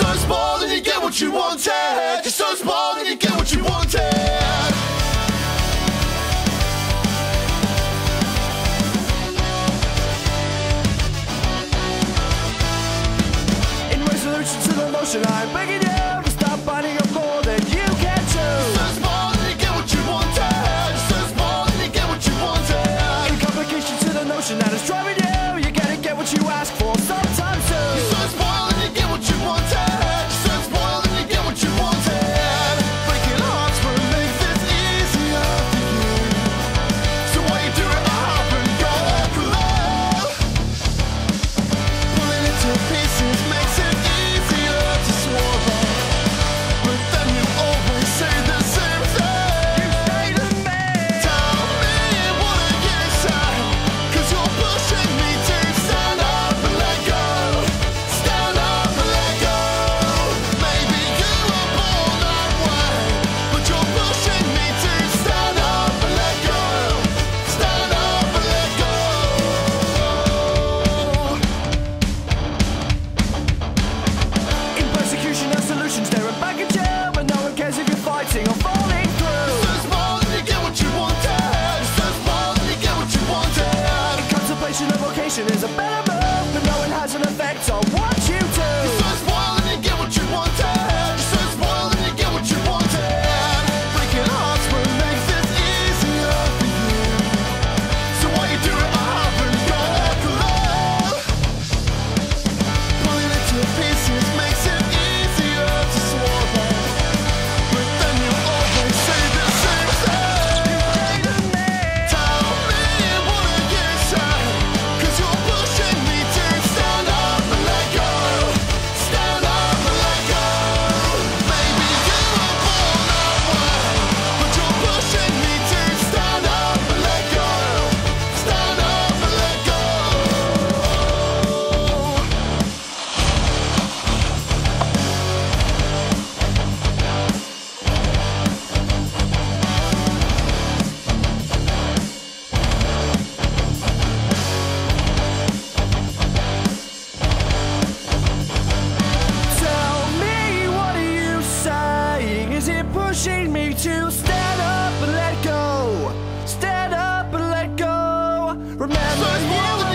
so small, and you get what you wanted. You're so small, and you get what you wanted. In resolution to the motion, I'm begging you. is a better move, but no one has an effect on what you do. to stand up and let go. Stand up and let go. Remember.